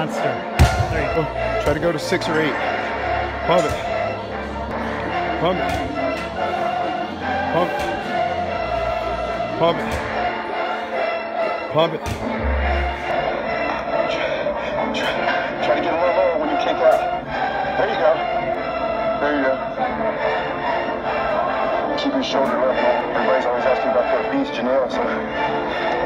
monster. There you go. Try to go to six or eight. Pump it. Pump it. Pump it. Pump it. Pump it. Try, to get a little lower when you kick out. There you go. There you go. Keep your shoulder level. Everybody's always asking about your beast, Janelle, so